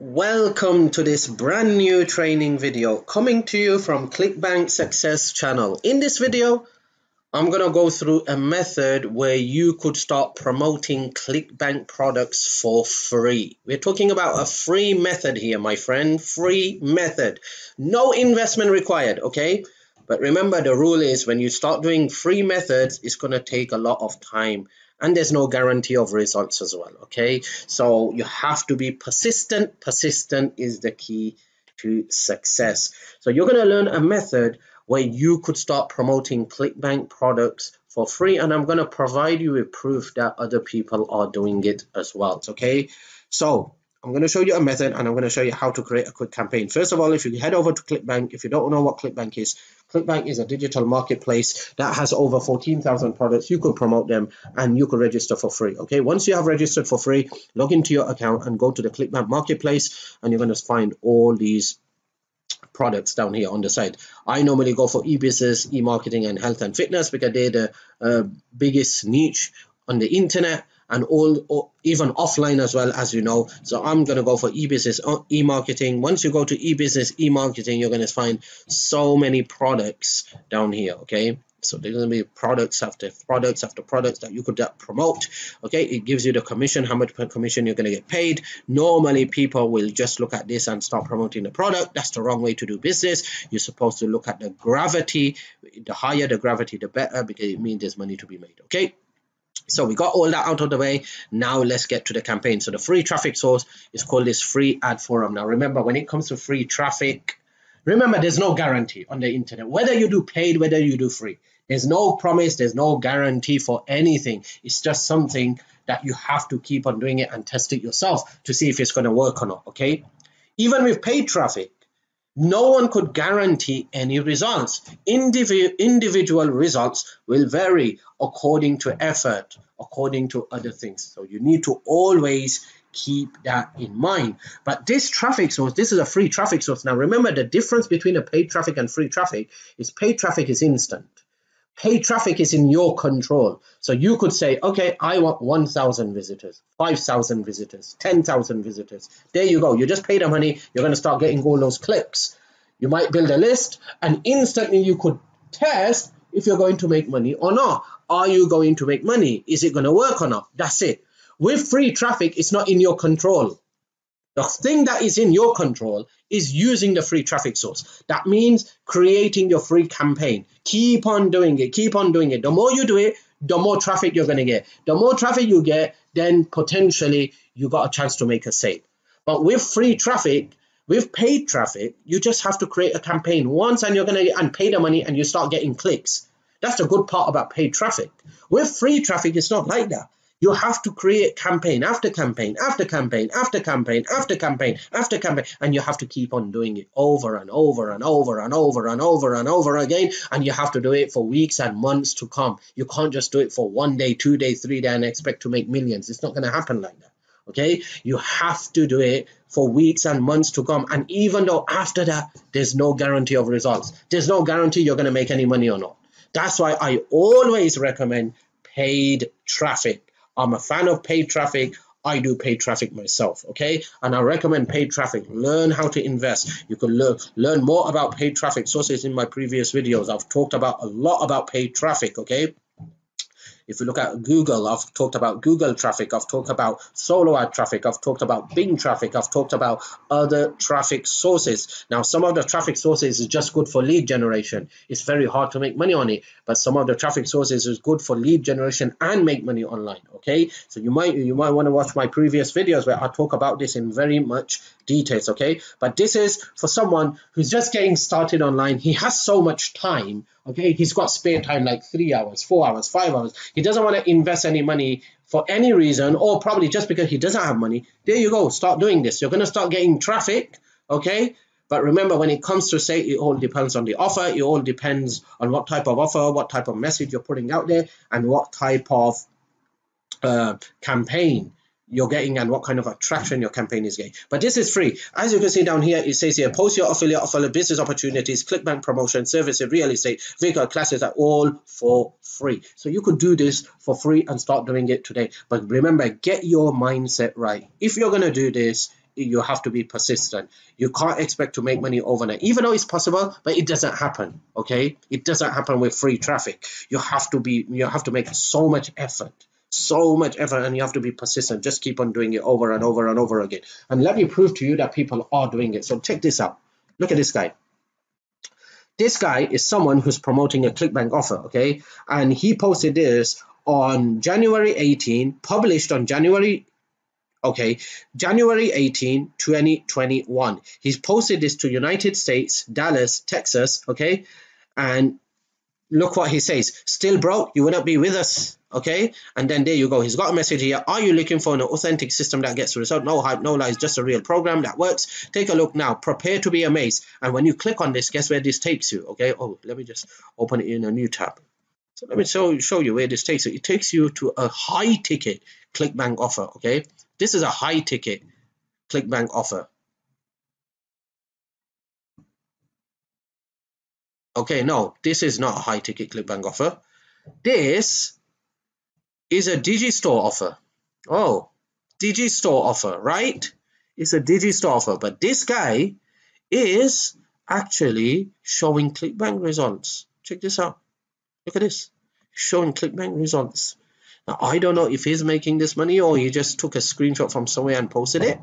Welcome to this brand new training video coming to you from ClickBank Success channel. In this video, I'm going to go through a method where you could start promoting ClickBank products for free. We're talking about a free method here, my friend. Free method. No investment required, okay? But remember, the rule is when you start doing free methods, it's going to take a lot of time and there's no guarantee of results as well okay? So you have to be persistent. Persistent is the key to success. So you're going to learn a method where you could start promoting clickbank products for free and i'm going to provide you with proof that other people are doing it as well okay? So I'm going to show you a method and I'm going to show you how to create a quick campaign. First of all, if you head over to ClickBank, if you don't know what ClickBank is, ClickBank is a digital marketplace that has over 14,000 products. You could promote them and you could register for free. Okay, once you have registered for free, log into your account and go to the ClickBank marketplace and you're going to find all these products down here on the side. I normally go for e-business, e-marketing and health and fitness because they're the uh, biggest niche on the internet and all even offline as well as you know. So i'm going to go for e-business uh, e-marketing. Once you go to e-business e-marketing you're going to find so many products down here okay? So there's going to be products after products after products that you could uh, promote okay? It gives you the commission how much commission you're going to get paid. Normally people will just look at this and start promoting the product. That's the wrong way to do business. You're supposed to look at the gravity. The higher the gravity the better because it means there's money to be made okay so we got all that out of the way. Now let's get to the campaign. So the free traffic source is called this free ad forum. Now remember, when it comes to free traffic, remember there's no guarantee on the internet. Whether you do paid, whether you do free, there's no promise, there's no guarantee for anything. It's just something that you have to keep on doing it and test it yourself to see if it's going to work or not. Okay. Even with paid traffic, no one could guarantee any results. Indiv individual results will vary according to effort, according to other things. So you need to always keep that in mind. But this traffic source, this is a free traffic source. Now remember the difference between a paid traffic and free traffic is paid traffic is instant. Paid traffic is in your control. So you could say, okay, I want 1,000 visitors, 5,000 visitors, 10,000 visitors. There you go. You just pay the money. You're going to start getting all those clicks. You might build a list and instantly you could test if you're going to make money or not. Are you going to make money? Is it going to work or not? That's it. With free traffic, it's not in your control. The thing that is in your control is using the free traffic source. That means creating your free campaign. Keep on doing it. Keep on doing it. The more you do it, the more traffic you're going to get. The more traffic you get, then potentially you got a chance to make a sale. But with free traffic, with paid traffic, you just have to create a campaign once and you're going to and pay the money and you start getting clicks. That's the good part about paid traffic. With free traffic, it's not like that. You have to create campaign after campaign after campaign after campaign after campaign after campaign, and you have to keep on doing it over and over and over and over and over and over again. And you have to do it for weeks and months to come. You can't just do it for one day, two days, three days, and expect to make millions. It's not going to happen like that. Okay, you have to do it for weeks and months to come. And even though after that, there's no guarantee of results, there's no guarantee you're going to make any money or not. That's why I always recommend paid traffic. I'm a fan of paid traffic. I do paid traffic myself, okay? And I recommend paid traffic. Learn how to invest. You can learn learn more about paid traffic sources in my previous videos. I've talked about a lot about paid traffic, okay? If you look at Google, I've talked about Google traffic, I've talked about solo ad traffic, I've talked about Bing traffic, I've talked about other traffic sources. Now, some of the traffic sources is just good for lead generation. It's very hard to make money on it, but some of the traffic sources is good for lead generation and make money online. Okay, so you might you might want to watch my previous videos where I talk about this in very much details. Okay, but this is for someone who's just getting started online. He has so much time Okay, he's got spare time like three hours, four hours, five hours. He doesn't want to invest any money for any reason, or probably just because he doesn't have money. There you go. Start doing this. You're going to start getting traffic. Okay. But remember, when it comes to say, it all depends on the offer. It all depends on what type of offer, what type of message you're putting out there, and what type of uh, campaign you're getting and what kind of attraction your campaign is getting. But this is free. As you can see down here, it says here, post your affiliate offer, business opportunities, ClickBank promotion, services, real estate, vehicle classes are all for free. So you could do this for free and start doing it today. But remember, get your mindset right. If you're going to do this, you have to be persistent. You can't expect to make money overnight, even though it's possible, but it doesn't happen. Okay, it doesn't happen with free traffic. You have to be, you have to make so much effort, so much effort, and you have to be persistent. Just keep on doing it over and over and over again. And let me prove to you that people are doing it. So check this out. Look at this guy. This guy is someone who's promoting a ClickBank offer, okay? And he posted this on January 18, published on January okay january 18 2021 he's posted this to united states dallas texas okay and look what he says. Still broke you will not be with us okay? And then there you go. He's got a message here. Are you looking for an authentic system that gets result? No hype no lies just a real program that works. Take a look now. Prepare to be amazed. And when you click on this guess where this takes you okay? Oh let me just open it in a new tab. So let me show, show you where this takes you. It takes you to a high ticket clickbank offer okay? This is a high ticket ClickBank offer. Okay, no, this is not a high ticket ClickBank offer. This is a Digistore offer. Oh, Digistore offer, right? It's a Digistore offer, but this guy is actually showing ClickBank results. Check this out. Look at this. Showing ClickBank results. Now, I don't know if he's making this money or he just took a screenshot from somewhere and posted it,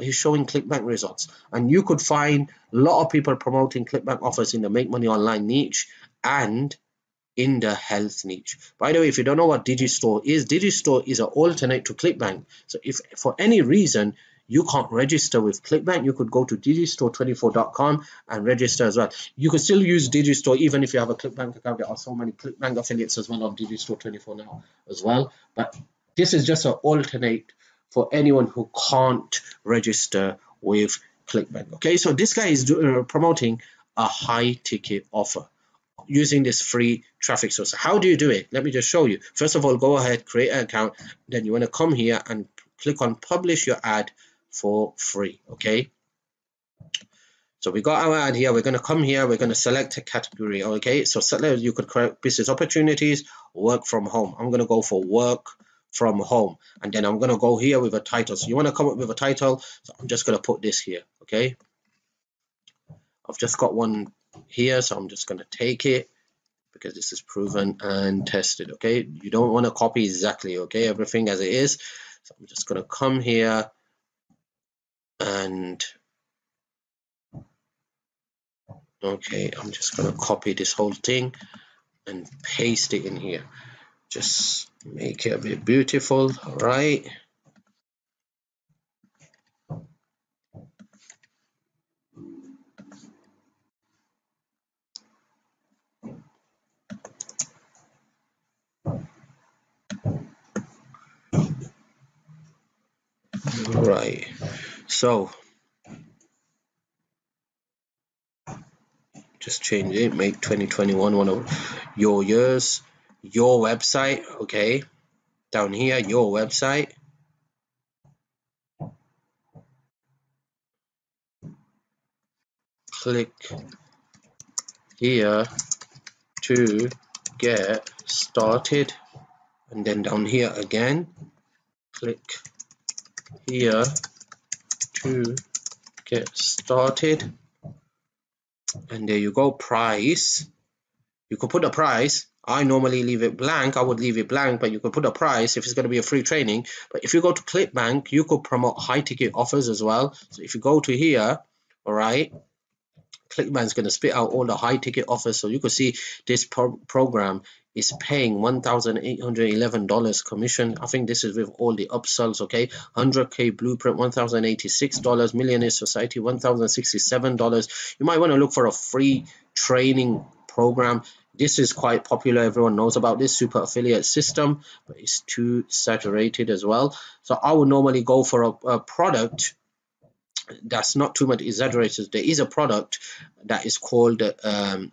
he's showing ClickBank results. And you could find a lot of people promoting ClickBank offers in the make money online niche and in the health niche. By the way, if you don't know what Digistore is, Digistore is an alternate to ClickBank. So if for any reason you can't register with ClickBank, you could go to digistore24.com and register as well. You could still use Digistore even if you have a ClickBank account. There are so many ClickBank affiliates as well on Digistore24 now as well. But this is just an alternate for anyone who can't register with ClickBank. Okay, so this guy is do, uh, promoting a high ticket offer using this free traffic source. How do you do it? Let me just show you. First of all, go ahead, create an account. Then you want to come here and click on publish your ad for free okay so we got our ad here we're going to come here we're going to select a category okay so you could create business opportunities work from home i'm going to go for work from home. And then i'm going to go here with a title. So you want to come up with a title? So i'm just going to put this here okay? I've just got one here so i'm just going to take it because this is proven and tested okay? You don't want to copy exactly okay? Everything as it is. So i'm just going to come here and okay I'm just gonna copy this whole thing and paste it in here. Just make it a bit beautiful right right so just change it make 2021 one of your years your website okay? Down here your website. Click here to get started. And then down here again click here to get started. And there you go price. You could put a price I normally leave it blank I would leave it blank but you could put a price if it's going to be a free training but if you go to ClickBank you could promote high ticket offers as well so if you go to here all right ClickBank is going to spit out all the high ticket offers so you could see this pro program is paying $1,811 commission. I think this is with all the upsells, okay? 100K Blueprint, $1,086. Millionaire Society, $1,067. You might want to look for a free training program. This is quite popular. Everyone knows about this super affiliate system, but it's too saturated as well. So I would normally go for a, a product that's not too much exaggerated. There is a product that is called um,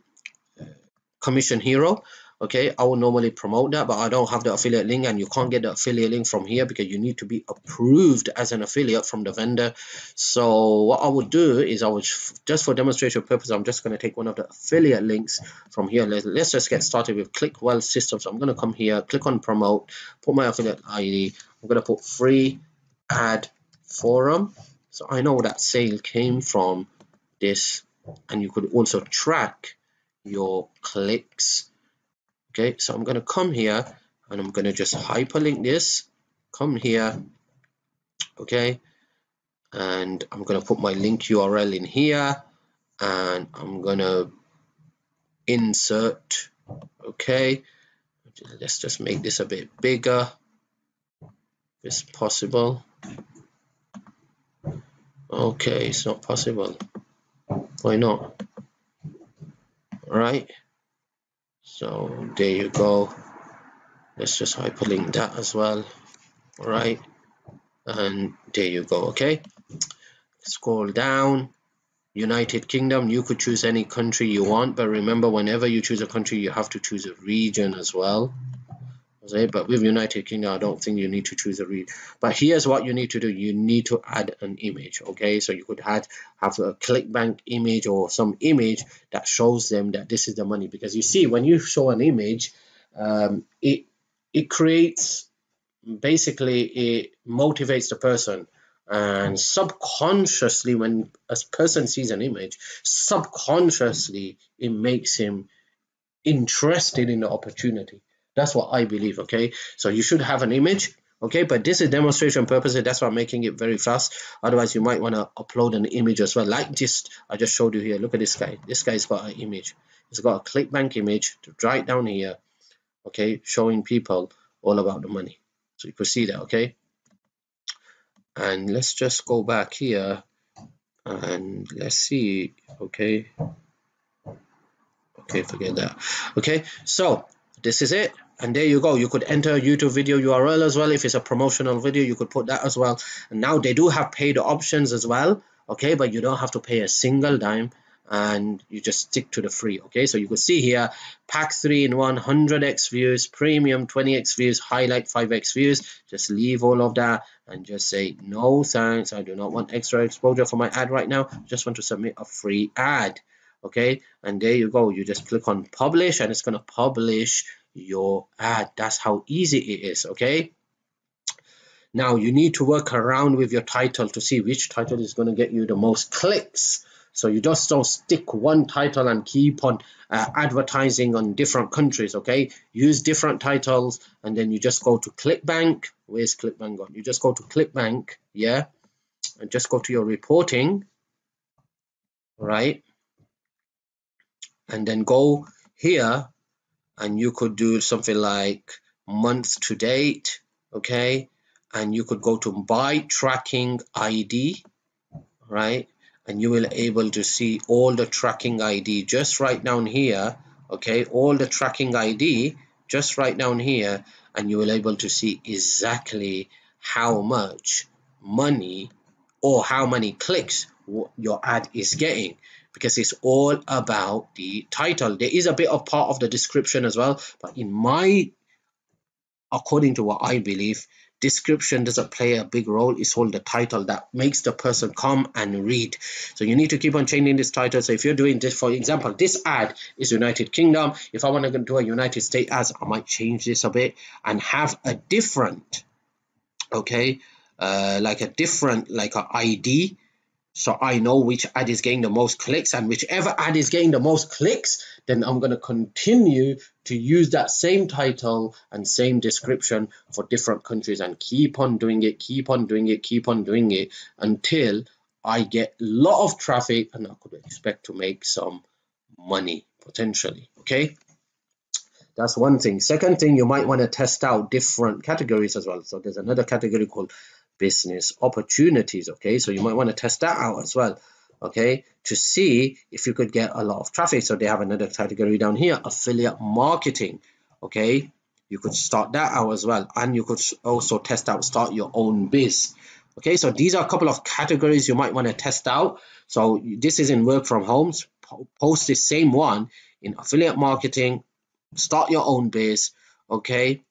Commission Hero okay i will normally promote that but i don't have the affiliate link and you can't get the affiliate link from here because you need to be approved as an affiliate from the vendor. So what i would do is i would just for demonstration purpose i'm just going to take one of the affiliate links from here. Let's, let's just get started with Click Wealth Systems. I'm going to come here click on promote put my affiliate id i'm going to put free ad forum. So I know that sale came from this and you could also track your clicks okay so I'm gonna come here and I'm gonna just hyperlink this. Come here okay? And I'm gonna put my link URL in here and I'm gonna insert okay? Let's just make this a bit bigger it's possible. Okay it's not possible. Why not? All right so there you go. Let's just hyperlink that as well. All right. And there you go okay? Scroll down. United Kingdom you could choose any country you want but remember whenever you choose a country you have to choose a region as well okay but with United Kingdom I don't think you need to choose a read. but here's what you need to do. You need to add an image okay? So you could add have a ClickBank image or some image that shows them that this is the money. Because you see when you show an image um, it it creates basically it motivates the person. And subconsciously when a person sees an image subconsciously it makes him interested in the opportunity that's what i believe okay? So you should have an image okay? But this is demonstration purposes. That's why i'm making it very fast. Otherwise you might want to upload an image as well like just i just showed you here. Look at this guy. This guy's got an image. He's got a clickbank image right down here okay? Showing people all about the money. So you can see that okay? And let's just go back here and let's see okay? Okay forget that. Okay so this is it and there you go. You could enter youtube video url as well. If it's a promotional video you could put that as well. And now they do have paid options as well okay? But you don't have to pay a single dime and you just stick to the free okay? So you can see here pack 3 in 100x views premium 20x views highlight 5x views. Just leave all of that and just say no thanks. I do not want extra exposure for my ad right now. Just want to submit a free ad okay? And there you go. You just click on publish and it's going to publish your ad that's how easy it is okay now you need to work around with your title to see which title is going to get you the most clicks so you just don't stick one title and keep on uh, advertising on different countries, okay? Use different titles and then you just go to ClickBank. Where's ClickBank gone? You just go to ClickBank, yeah? And just go to your reporting, right? And then go here and you could do something like month to date, okay? And you could go to by tracking ID, right? and you will able to see all the tracking ID just right down here okay all the tracking ID just right down here and you will able to see exactly how much money or how many clicks your ad is getting because it's all about the title. There is a bit of part of the description as well but in my according to what I believe description doesn't play a big role. It's all the title that makes the person come and read. So you need to keep on changing this title. So if you're doing this for example this ad is united kingdom. If i want to do a united states ads i might change this a bit and have a different okay uh, like a different like a id so I know which ad is getting the most clicks and whichever ad is getting the most clicks then I'm going to continue to use that same title and same description for different countries and keep on doing it keep on doing it keep on doing it until I get a lot of traffic and I could expect to make some money potentially okay? That's one thing. Second thing you might want to test out different categories as well. So there's another category called business opportunities okay? So you might want to test that out as well okay? To see if you could get a lot of traffic. So they have another category down here affiliate marketing okay? You could start that out as well. And you could also test out start your own biz okay? So these are a couple of categories you might want to test out. So this is in work from homes post the same one in affiliate marketing start your own biz okay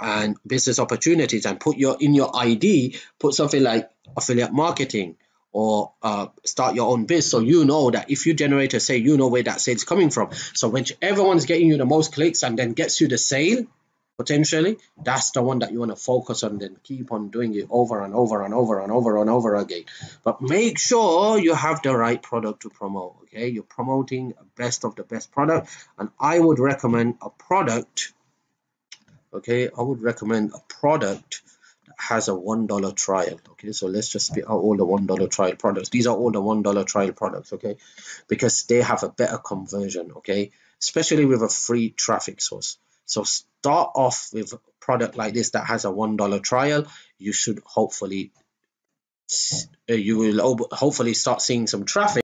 and business opportunities and put your in your ID, put something like affiliate marketing or uh, start your own biz so you know that if you generate a sale, you know where that sale is coming from. So whichever one's getting you the most clicks and then gets you the sale, potentially, that's the one that you want to focus on, then keep on doing it over and over and over and over and over again. But make sure you have the right product to promote, okay? You're promoting best of the best product, and I would recommend a product, okay? I would recommend a product that has a one dollar trial okay? So let's just spit out all the one dollar trial products. These are all the one dollar trial products okay? Because they have a better conversion okay? Especially with a free traffic source. So start off with a product like this that has a one dollar trial. You should hopefully uh, you will hopefully start seeing some traffic